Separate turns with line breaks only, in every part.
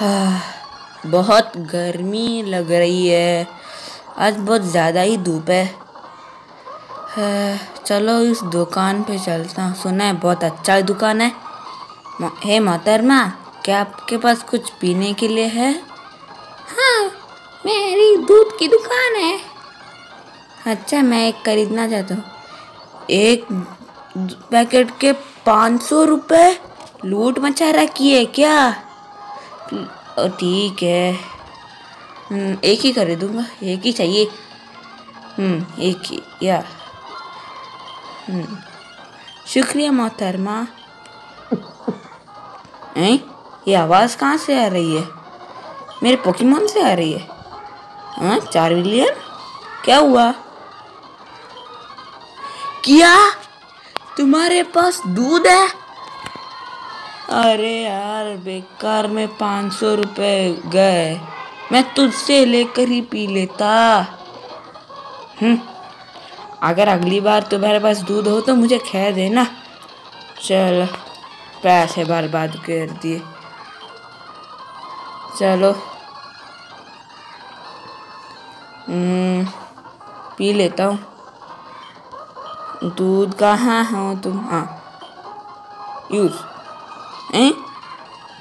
हाँ, बहुत गर्मी लग रही है। आज बहुत ज़्यादा ही धूप है। हाँ, चलो इस दुकान पे चलता हूँ। सुना है बहुत अच्छा दुकान है। म- हे मोहतरमा क्या आपके पास कुछ पीने के लिए है? हाँ मेरी दूध की दुकान है। अच्छा मैं एक खरीदना चाहता हूँ। एक पैकेट के पाँच सौ रुपये लूट मचा रखी है क्या? ओ, ठीक है। हम्म, एक ही कर खरीदूँगा एक ही चाहिए। हम्म एक ही या। हम्म, शुक्रिया मोहतरमा। ये आवाज़ कहाँ से आ रही है? मेरे पोकेमोन से आ रही है। हाँ चार मिलियन क्या हुआ? क्या? तुम्हारे पास दूध है? अरे यार बेकार में पाँच सौ रुपये गए। मैं तुझसे लेकर ही पी लेता। हम्म अगर अगली बार तुम्हारे पास दूध हो तो मुझे कह देना। चल पैसे बर्बाद कर दिए। चलो। हम्म, पी लेता हूँ। दूध कहाँ हो तुम? हाँ यूज़। हैं?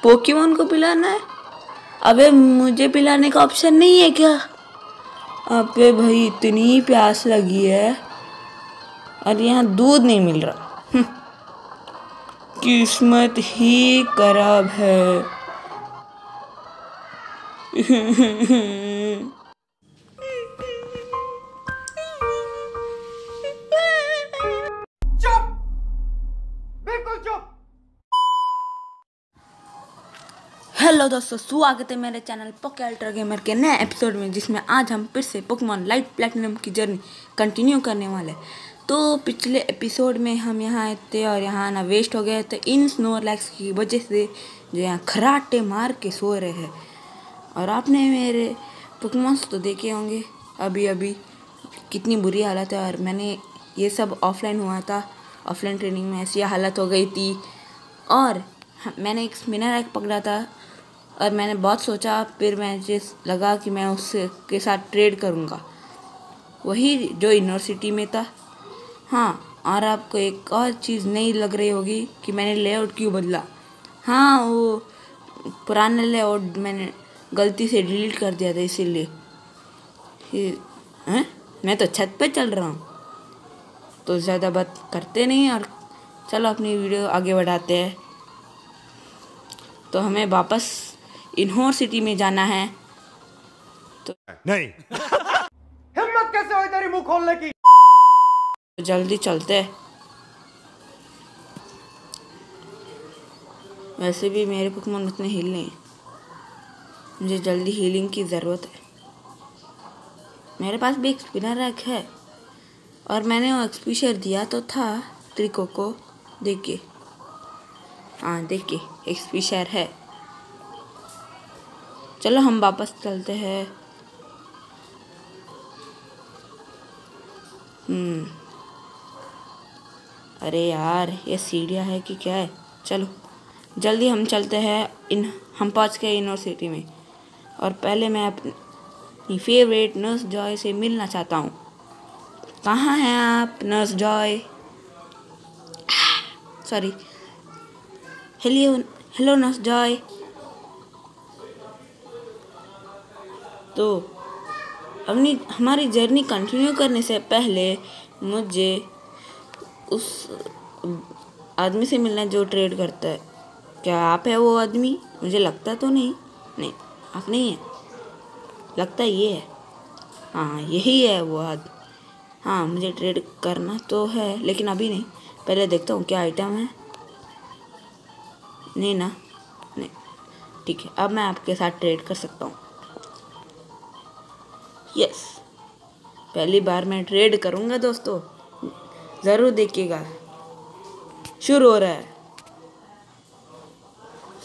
पोकेमोन को पिलाना है? अबे मुझे पिलाने का ऑप्शन नहीं है क्या? अबे भाई इतनी प्यास लगी है। और यहाँ दूध नहीं मिल रहा। हम्म, किस्मत ही खराब है। हेलो दोस्तों, स्वागत है मेरे चैनल पोके अल्ट्रा गेमर के नए एपिसोड में, जिसमें आज हम फिर से पोकेमॉन लाइट प्लेटिनम की जर्नी कंटिन्यू करने वाले। तो पिछले एपिसोड में हम यहाँ आए थे और यहाँ ना वेस्ट हो गए तो इन स्नो लैक्स की वजह से जो यहाँ खराटे मार के सो रहे हैं और आपने मेरे पोकेमॉन्स तो देखे होंगे अभी अभी कितनी बुरी हालत है, और मैंने ये सब ऑफलाइन हुआ था ऑफलाइन ट्रेनिंग में ऐसी हालत हो गई थी और मैंने एक स्पिनर एक पकड़ा था और मैंने बहुत सोचा, फिर मुझे लगा कि मैं उससे के साथ ट्रेड करूँगा। वही जो यूनिवर्सिटी में था। हाँ और आपको एक और चीज़ नहीं लग रही होगी कि मैंने लेआउट क्यों बदला। हाँ वो पुराना लेआउट मैंने गलती से डिलीट कर दिया था, इसीलिए। मैं तो छत पे चल रहा हूँ। तो ज़्यादा बात करते नहीं और चलो अपनी वीडियो आगे बढ़ाते हैं। तो हमें वापस इन्होर सिटी में जाना है।
तो नहीं।
हिम्मत कैसे हुई तेरी मुँह खोलने की?
तो जल्दी चलते। वैसे भी मेरे पोकेमोन उतने हील नहीं। मुझे जल्दी हीलिंग की ज़रूरत है। मेरे पास भी एक स्पिनर रैक है। और मैंने वो एक्सपीशर दिया तो था त्रिको को देखिए। हाँ देखिए एक्सपीशर है। चलो हम वापस चलते हैं। हम्म। अरे यार, ये सीढ़ियाँ है कि क्या है? चलो, जल्दी हम चलते हैं इन, हम पहुँच गए यूनिवर्सिटी में। और पहले मैं अपनी फेवरेट नर्स जॉय से मिलना चाहता हूँ। कहाँ हैं आप nurse Joy sorry hello hello nurse Joy तो अपनी, हमारी जर्नी कंटिन्यू करने से पहले मुझे उस आदमी से मिलना जो ट्रेड करता है। क्या आप है वो आदमी? मुझे लगता तो नहीं। नहीं, आप नहीं है। लगता ये है। हाँ यही है वो आदमी हाँ मुझे ट्रेड करना तो है, लेकिन अभी नहीं। पहले देखता हूँ क्या आइटम है। नहीं ना? नहीं। ठीक है, अब मैं आपके साथ ट्रेड कर सकता हूँ। यस पहली बार मैं ट्रेड करूँगा दोस्तों। ज़रूर देखिएगा। शुरू हो रहा है।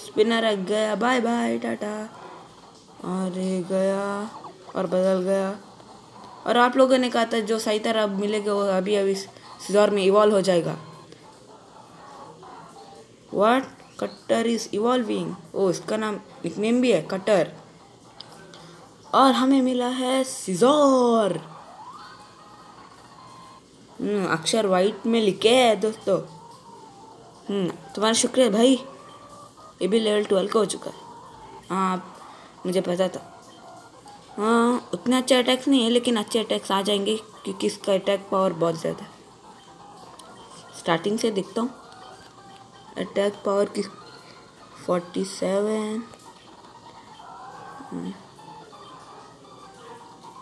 स्पिनर रख गया। बाय बाय टाटा और गया और बदल गया। और आप लोगों ने कहा था, जो सही तरह अब मिलेगा, वो अभी अभी इस दौर में इवॉल्व हो जाएगा। व्हाट कट्टर इज़ इवॉल्विंग ओ इसका नाम निकनेम भी है कटर और हमें मिला है सिजोर। हम्म, अक्षर वाइट में लिखे है दोस्तों। हम्म तुम्हारा शुक्रिया भाई। ये भी लेवल ट्वेल्व का हो चुका है। हाँ मुझे पता था। हाँ उतने अच्छे अटैक्स नहीं है लेकिन अच्छे अटैक्स आ जाएँगे क्योंकि इसका अटैक पावर बहुत ज़्यादा है। स्टार्टिंग से देखता हूँ। अटैक पावर की फोर्टी सेवन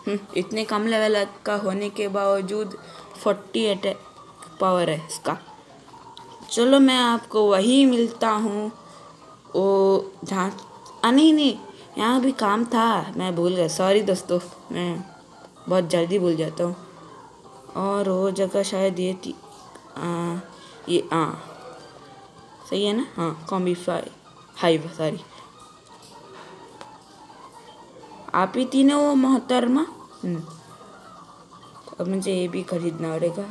इतने कम लेवल का होने के बावजूद फोर्टी अटैक पावर है इसका। चलो मैं आपको वही मिलता हूँ। वो जहाँ नहीं नहीं यहाँ भी काम था मैं भूल गया सॉरी दोस्तों मैं बहुत जल्दी भूल जाता हूँ। और वो जगह शायद ये थी आ, ये हाँ सही है ना? हाँ कॉम्बी फाई हाइव सॉरी आप ही थी ना वो मोहतरमा हम्म। अब मुझे ये भी खरीदना पड़ेगा।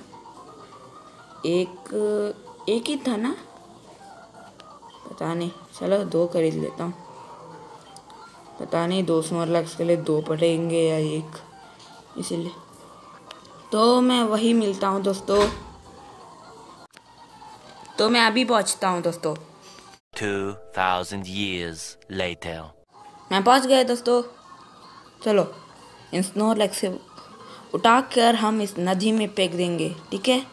एक एक ही था ना? पता नहीं चलो दो खरीद लेता हूँ। पता नहीं दो स्मॉलक्स के लिए दो पड़ेंगे या एक इसीलिए। तो मैं वही मिलता हूँ दोस्तों। तो मैं अभी पहुँचता हूँ दोस्तों।
2,000 years later.
मैं पहुँच गया दोस्तों। चलो इन स्नोलैक से उठा कर हम इस नदी में फेंक देंगे ठीक है?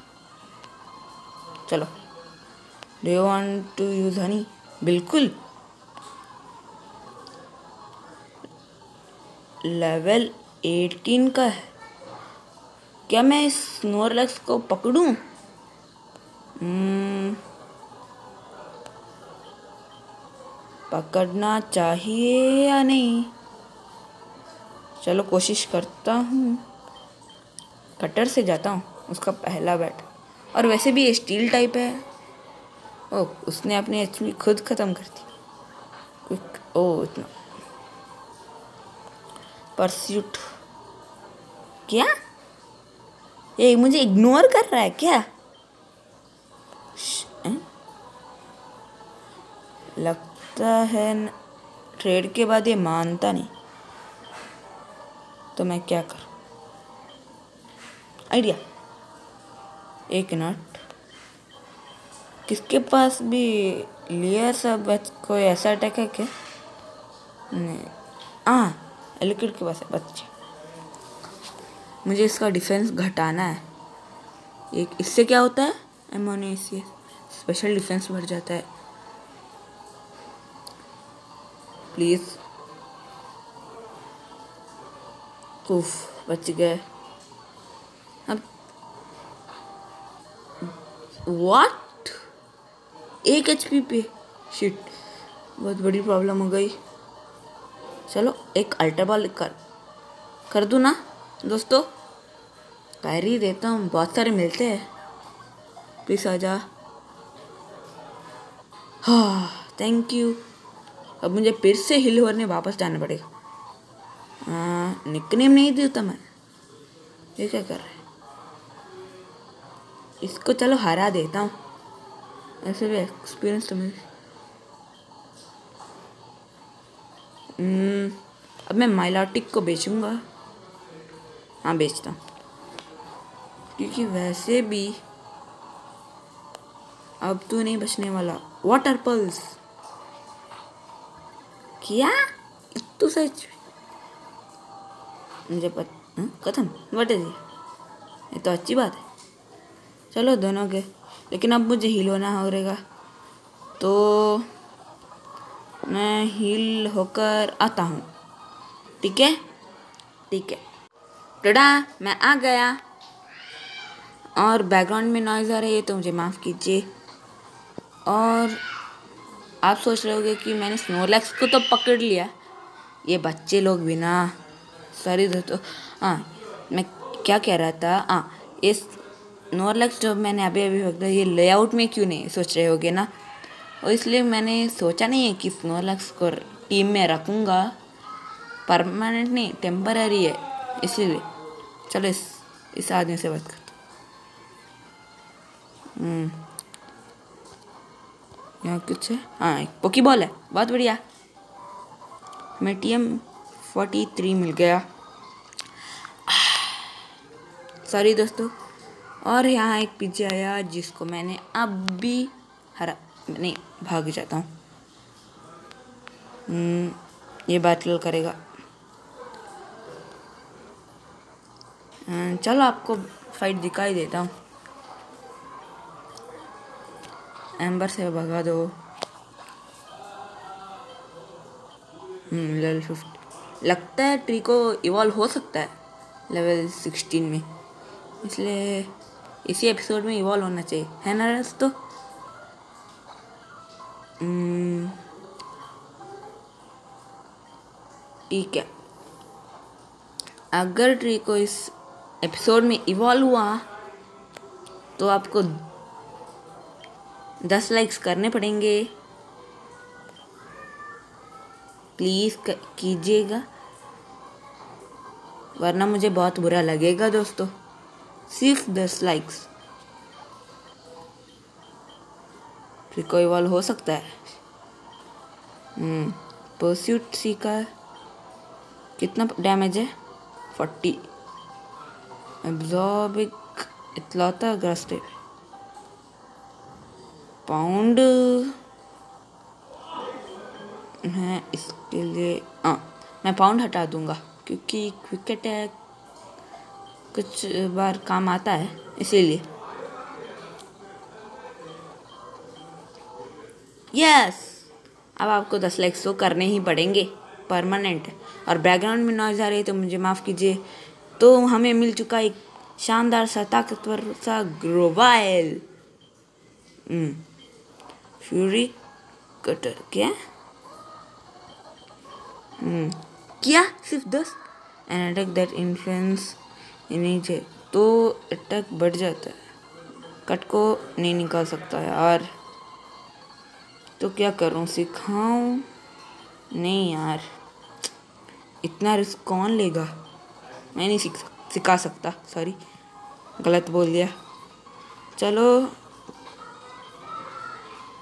चलो। Do you to use honey बिल्कुल। लेवल 18 का है। क्या मैं इस स्नोरलैक्स को पकड़ूं? हम्म, पकड़ना चाहिए या नहीं? चलो कोशिश करता हूँ। कटर से जाता हूँ, उसका पहला बैट। और वैसे भी ये स्टील टाइप है। ओ, उसने अपनी एच खुद ख़त्म कर दी। ओ, इतना। परस्यूट क्या? ये मुझे इग्नोर कर रहा है क्या? लगता है ट्रेड के बाद ये मानता नहीं। तो मैं क्या करूँ? आइडिया एक नट किसके पास भी लिया सब कोई ऐसा अटैक है क्या? नहीं. हाँ लिक्विड के पास है, बच्चे. मुझे इसका डिफेंस घटाना है. एक, इससे क्या होता है? एमोनियस स्पेशल डिफेंस बढ़ जाता है. प्लीज़ उफ, बच गए। अब व्हाट एक एच पी पे। शिट बहुत बड़ी प्रॉब्लम हो गई। चलो, एक अल्ट्रा बॉल कर कर दूँ ना, दोस्तों? कर ही देता हूँ, बहुत सारे मिलते हैं। प्लीज़ आ जा। हाँ थैंक यू अब मुझे फिर से हिल होने वापस जाना पड़ेगा। निकनेम नहीं देता मैं। ये क्या कर रहा है? इसको चलो हरा देता हूँ। ऐसे भी एक्सपीरियंस तो मुझे हम्म, अब मैं माइलाटिक को बेचूँगा। हाँ बेचता हूँ। क्योंकि वैसे भी अब तो नहीं बचने वाला। वाटर पल्स क्या? तो सच मुझे पता हाँ, खत्म वट इज़ ये तो अच्छी बात है। चलो दोनों के। लेकिन अब मुझे हील होना हो रहेगा तो मैं हील होकर आता हूँ। ठीक है? ठीक है। टडा मैं आ गया। और बैकग्राउंड में नॉइज़ आ रही है तो मुझे माफ़ कीजिए। और आप सोच रहे होगे कि मैंने स्नोलैक्स को तो पकड़ लिया। ये बच्चे लोग भी ना। सॉरी दोस्तों हाँ मैं क्या कह रहा था? हाँ इस स्नोलैक्स जो मैंने अभी अभी पकड़ा ये लेआउट में क्यों नहीं सोच रहे होगे ना? और इसलिए मैंने सोचा नहीं है कि स्नोलैक्स को टीम में रखूँगा। परमानेंट नहीं टेम्पररी है, इसीलिए। चलो इस इस आदमी से बात करते हम्म। यहाँ कुछ है? हाँ एक पोकी बॉल है, बहुत बढ़िया। हमें टी एम फोर्टी थ्री मिल गया। सॉरी दोस्तों। और यहाँ एक पिज्जा आया जिसको मैंने अब भी हरा नहीं भाग जाता हूँ। हम्म, ये बैटल करेगा। हम्म, चलो आपको फाइट दिखाई देता हूँ। एम्बर से भगा दो। लेवल फिफ्टी लगता है ट्री को इवॉल्व हो सकता है लेवल सिक्सटीन में। इसलिए इसी एपिसोड में इवॉल्व होना चाहिए। है ना दोस्तों हम्म, ठीक है। अगर ट्री को इस एपिसोड में इवॉल्व हुआ तो आपको दस लाइक्स करने पड़ेंगे। प्लीज़ कीजिएगा। वरना मुझे बहुत बुरा लगेगा दोस्तों। सिर्फ़ दस लाइक्स फिर कोई वॉल हो सकता है। परस्यूट सी का कितना डैमेज है? फोर्टी एब्जॉर्बिक इतलौता ग्रस्टेड पाउंड मैं इसके लिए हाँ मैं पाउंड हटा दूँगा, क्योंकि क्विक अटैक कुछ बार काम आता है इसीलिए। यस अब आपको दस लाइक्स तो करने ही पड़ेंगे परमानेंट और बैकग्राउंड में नॉइज़ आ रही है तो मुझे माफ़ कीजिए। तो हमें मिल चुका एक शानदार सा ताकतवर सा ग्रोवाइल फ्यूरी कटर क्या? हम्म, क्या? सिर्फ़ दस? एन अटैक दैट इन्फ्लुएंस नीचे तो अटैक बढ़ जाता है। कट को नहीं निकाल सकता यार। तो क्या करूँ? सिखाऊं? नहीं यार। इतना रिस्क कौन लेगा? मैं नहीं सीख, सिखा सकता। सॉरी गलत बोल दिया। चलो।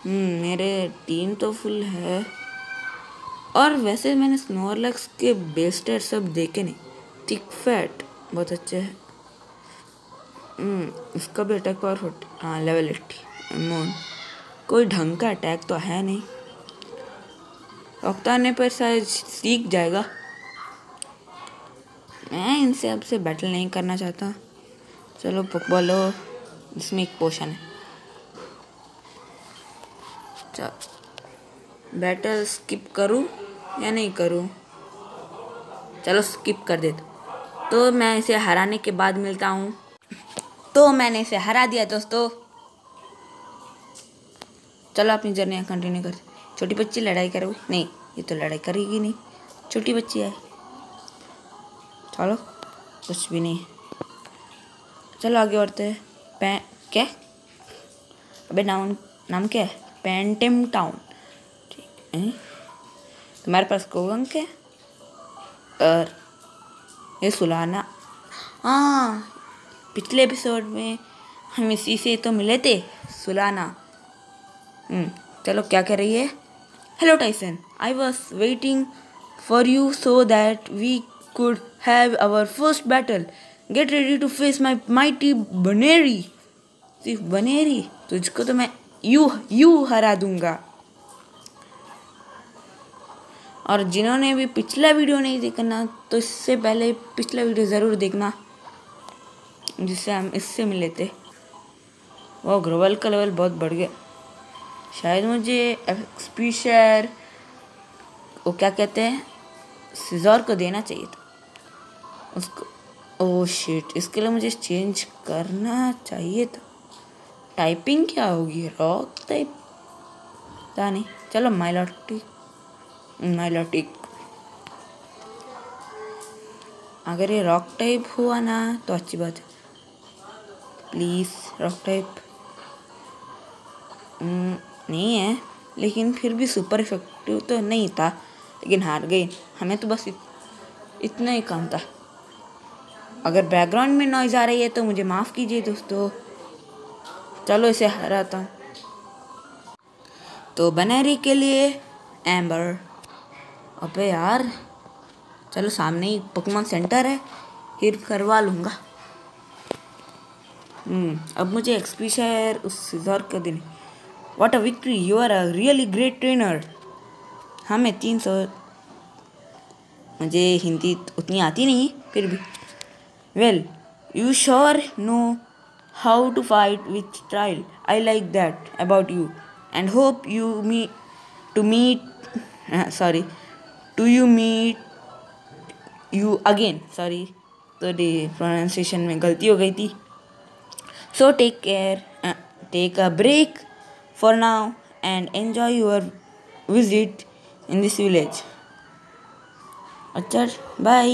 हम्म मेरे टीम तो फुल है। और वैसे मैंने स्नोरलक्स के बेस्टर सब देखे नहीं। थिक फैट बहुत अच्छे है। हम्म, इसका भी अटैक पावर फोर्टी हाँ लेवल एट्टी मून कोई ढंग का अटैक तो है नहीं। वक्त आने पर शायद सीख जाएगा। मैं इनसे अब से बैटल नहीं करना चाहता। चलो बोलो इसमें एक पोशन है। बैटल स्किप करूँ या नहीं करूँ? चलो स्किप कर देता। तो मैं इसे हराने के बाद मिलता हूँ। तो मैंने इसे हरा दिया दोस्तों। चलो अपनी जर्नी कंटिन्यू कर छोटी बच्ची लड़ाई करोगी नहीं, ये तो लड़ाई करेगी नहीं। छोटी बच्ची है। चलो, कुछ भी नहीं। चलो आगे बढ़ते हैं। पै, क्या? अबे नाम नाम क्या है? पेंटिम टाउन ठीक है। तुम्हारे पास कोगंक है? और ये सुलाना। हाँ पिछले एपिसोड में हम इसी से तो मिले थे, सुलाना। हम्म चलो क्या कह रही है? Hello Tyson I was waiting for you so that we could have our first battle get ready to face my mighty बनेरी सिर्फ़ बनेरी तुझको तो मैं यू यू हरा दूँगा। और जिन्होंने भी पिछला वीडियो नहीं देखना तो इससे पहले पिछला वीडियो ज़रूर देखना, जिससे हम इससे मिले थे। वो ग्लोबल का लेवल बहुत बढ़ गया। शायद मुझे एक्सपी शेयर वो क्या कहते हैं? सिजोर को देना चाहिए था। उसको ओ शिट इसके लिए मुझे चेंज करना चाहिए था। टाइपिंग क्या होगी? रॉक टाइप पता नहीं। चलो माइलॉटिक अगर ये रॉक टाइप हुआ ना तो अच्छी बात है। प्लीज़ रॉक टाइप नहीं है लेकिन फिर भी सुपर इफ़ेक्टिव तो नहीं था लेकिन हार गई। हमें तो बस इत, इतना ही काम था। अगर बैकग्राउंड में नॉइज़ आ रही है तो मुझे माफ़ कीजिए दोस्तों। चलो इसे हराता हूँ। तो बनैरी के लिए एम्बर अबे यार, चलो सामने ही पोकेमोन सेंटर है फिर करवा लूँगा। हम्म अब मुझे एक्सपी शेयर उस सिजर के दिन। What a victory you are a really great trainer हाँ मैं तीन सौ मुझे हिंदी उतनी आती नहीं, फिर भी। Well you sure know how to fight with style I like that about you and hope you me to meet sorry to you meet you again sorry तो प्रोनाउंसिएशन में गलती हो गई थी। So take care take a break for now and enjoy your visit in this village अच्छा bye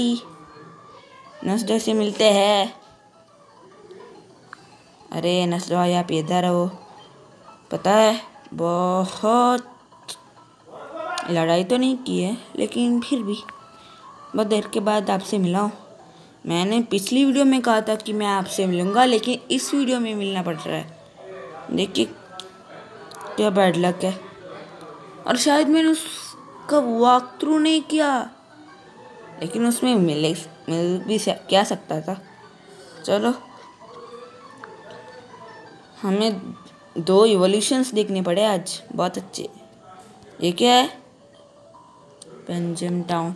next से मिलते हैं। अरे नस्ल आप इधर हो पता है, बहुत लड़ाई तो नहीं की है, लेकिन फिर भी। बहुत देर के बाद आपसे मिला हूँ। मैंने पिछली वीडियो में कहा था कि मैं आपसे मिलूँगा, लेकिन इस वीडियो में मिलना पड़ रहा है। देखिए, क्या बैड लक है। और शायद मैंने उसका वॉक थ्रू नहीं किया, लेकिन उसमें मिले, मिल भी क्या सकता था। चलो। हमें दो इवोल्यूशंस देखने पड़े आज, बहुत अच्छे। ये क्या है? पेंजम टाउन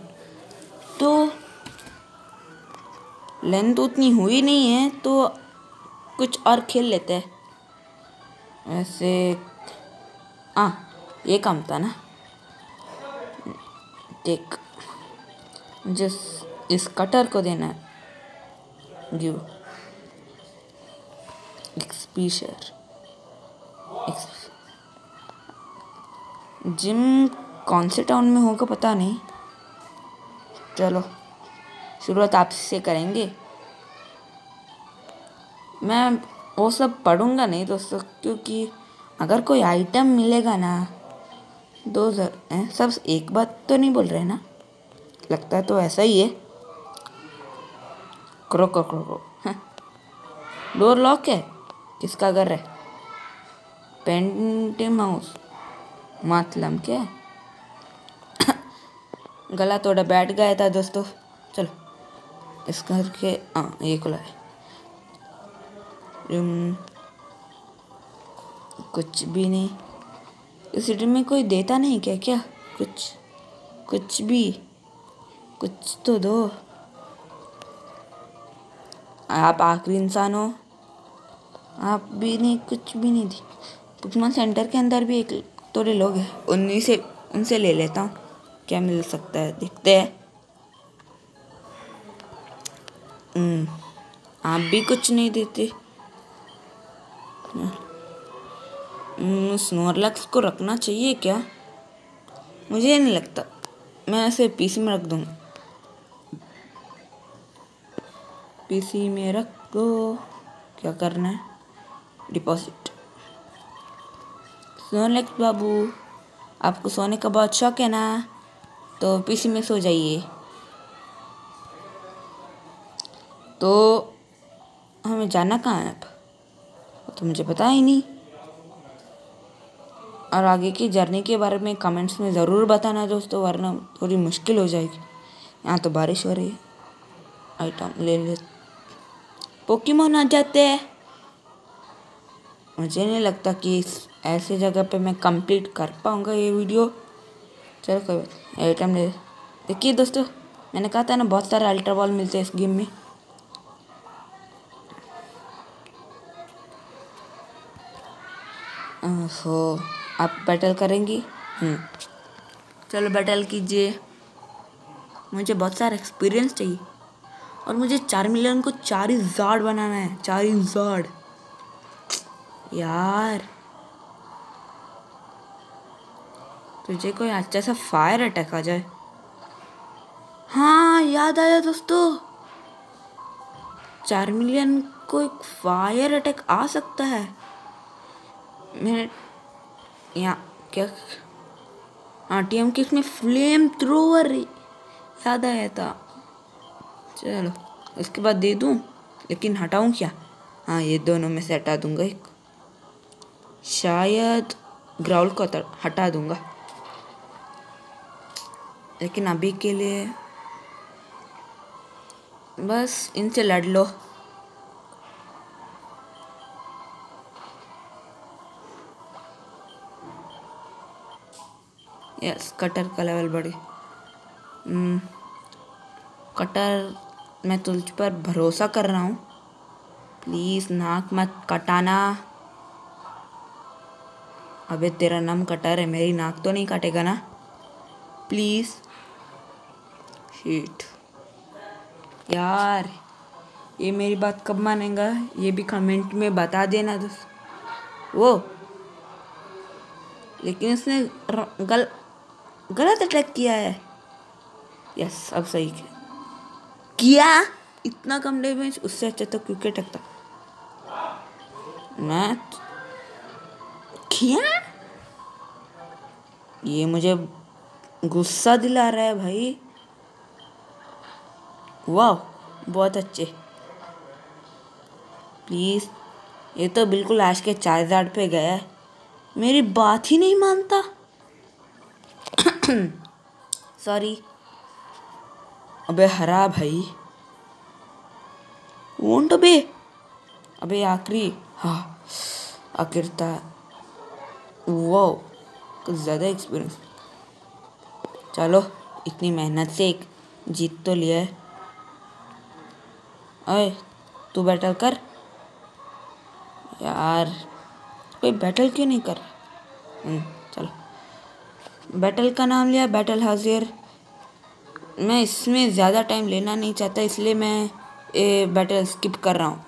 तो लेंथ उतनी हुई नहीं है तो कुछ और खेल लेते हैं। वैसे आ ये काम था ना। देख, जिस, इस कटर को देना है। गिव एक्सपीशर जिम कौन से टाउन में होगा पता नहीं। चलो, शुरुआत आपसे करेंगे। मैं वो सब पढ़ूँगा नहीं दोस्तों, क्योंकि अगर कोई आइटम मिलेगा ना, दो हज़ार सब एक बात तो नहीं बोल रहे ना। लगता है तो ऐसा ही है। करो करो, क्रो क्रो डोर लॉक है? किसका घर है? पेंटिम हाउस मातलम क्या गला थोड़ा बैठ गया था दोस्तों। चलो, इस घर के हाँ ये खुला है। रूम कुछ भी नहीं। इस सिटी में कोई देता नहीं क्या क्या? कुछ कुछ भी, कुछ तो दो। आप आखिरी इंसान हो। आप भी नहीं, कुछ भी नहीं। दी पुकमान सेंटर के अंदर भी एक थोड़े लोग हैं। उन्हीं से, उनसे ले लेता हूँ। क्या मिल सकता है? देखते हैं। हम्म, आप भी कुछ नहीं देते। स्नोरलक्स को रखना चाहिए क्या? मुझे नहीं लगता। मैं ऐसे पीसी में रख दूँगा। पीसी में रख। दो क्या करना है? डिपॉजिट स्नोरलक्स बाबू आपको सोने का बहुत शौक है ना? तो पीसी में सो जाइए। तो हमें जाना कहाँ है अब? तो मुझे पता ही नहीं। और आगे की जर्नी के बारे में कमेंट्स में ज़रूर बताना दोस्तों, वरना थोड़ी मुश्किल हो जाएगी। यहाँ तो बारिश हो रही है। आइटम ले ले। पोकीमोन आ जाते हैं। मुझे नहीं लगता कि ऐसे जगह पे मैं कंप्लीट कर पाऊँगा ये वीडियो। चलो कोई बात आइटम ले देखिए दोस्तों, मैंने कहा था ना, बहुत सारे अल्ट्रा बॉल मिलते हैं इस गेम में। हो आप बैटल करेंगी? हम्म। चलो बैटल कीजिए। मुझे बहुत सारा एक्सपीरियंस चाहिए। और मुझे चार मिलियन को चार ही बनाना है, चार ही यार। तुझे कोई अच्छा सा फायर अटैक आ जाए। हाँ याद आया दोस्तों। चार मिलियन को एक फायर अटैक आ सकता है। मैं यहाँ क्या हाँ टी एम किसमें फ्लेम थ्रोवर याद आया था। चलो उसके बाद दे दूँ, लेकिन हटाऊँ क्या? हाँ ये दोनों में से हटा दूँगा एक। शायद ग्राउल को हटा- हटा दूँगा। लेकिन अभी के लिए बस इनसे लड़ लो। यस कटर का लेवल बढ़े। हम्म, कटर मैं तुझ पर भरोसा कर रहा हूँ। प्लीज़ नाक मत कटाना। अबे तेरा नाम कटर है मेरी नाक तो नहीं काटेगा ना? प्लीज़। शीट यार, ये मेरी बात कब मानेगा? ये भी कमेंट में बता देना दोस्त। वो। लेकिन उसने गल, गलत अटैक किया है। यस अब सही किया। किया? इतना कम डैमेज उससे अच्छा तो क्यों अटकता मैं किया? ये मुझे गुस्सा दिला रहा है भाई। वाह, बहुत अच्छे। प्लीज़, ये तो बिल्कुल आज के चार्जार्ड पे गया है। मेरी बात ही नहीं मानता। सॉरी अबे हरा भाई। वोंट अबे अबे आखिरी। हाँ आखिर था। वो कुछ ज़्यादा एक्सपीरियंस चलो इतनी मेहनत से एक जीत तो लिया है। अरे तू बैटल कर। यार कोई बैटल क्यों नहीं कर हम्म, चलो। बैटल का नाम लिया बैटल हाजिर मैं इसमें ज़्यादा टाइम लेना नहीं चाहता इसलिए मैं ये बैटल स्किप कर रहा हूँ।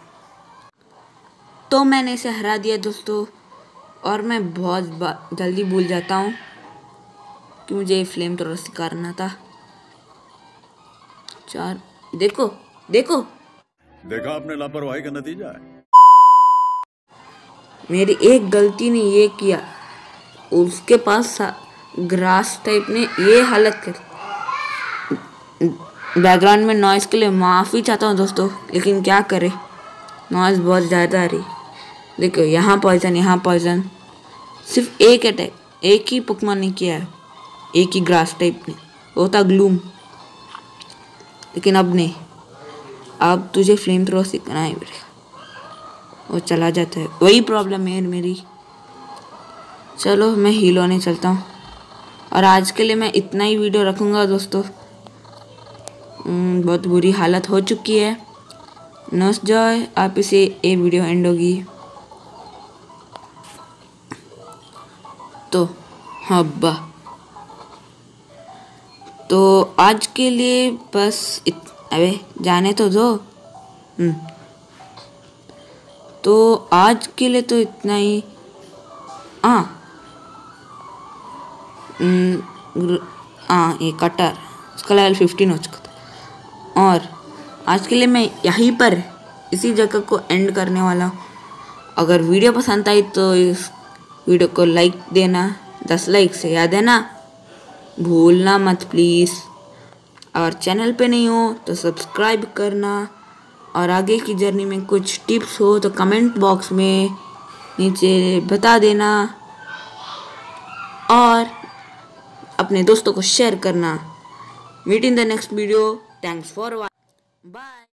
तो मैंने इसे हरा दिया दोस्तों और मैं बहुत जल्दी भूल जाता हूँ। कि मुझे फ्लेम थ्रोर करना था। चार देखो देखो।
देखा आपने लापरवाही का नतीजा है।
मेरी एक गलती ने ये किया। उसके पास ग्रास टाइप ने ये हालत कर। बैकग्राउंड में नॉइज़ के लिए माफ़ी चाहता हूँ दोस्तों लेकिन क्या करे? नॉइज़ बहुत ज़्यादा आ रही। देखो यहाँ पॉइजन यहाँ पॉइजन सिर्फ़ एक अटैक एक ही पुकमा ने किया है। एक ही ग्रास टाइप ने वो था ग्लूम लेकिन अब नहीं। अब तुझे फ्लेम थ्रो सीखना है बेटा वो चला जाता है। वही प्रॉब्लम है मेरी। चलो मैं हील होने चलता हूँ। और आज के लिए मैं इतना ही वीडियो रखूँगा दोस्तों। हम्म, बहुत बुरी हालत हो चुकी है। नर्स जॉय आप इसे ये वीडियो एंड होगी। तो हब्बा। तो आज के लिए बस इत, अबे जाने तो दो। हम्म। तो आज के लिए तो इतना ही। हाँ। हम्म, हाँ ये कटर। उसका लेवल फिफ्टीन हो चुका था। और आज के लिए मैं यहीं पर इसी जगह को एंड करने वाला हूँ। अगर वीडियो पसंद आई तो इस वीडियो को लाइक देना दस लाइक से याद है ना भूलना मत प्लीज़। और चैनल पे नहीं हो तो सब्सक्राइब करना। और आगे की जर्नी में कुछ टिप्स हो तो कमेंट बॉक्स में नीचे बता देना। और अपने दोस्तों को शेयर करना। Meet in the next video thanks for bye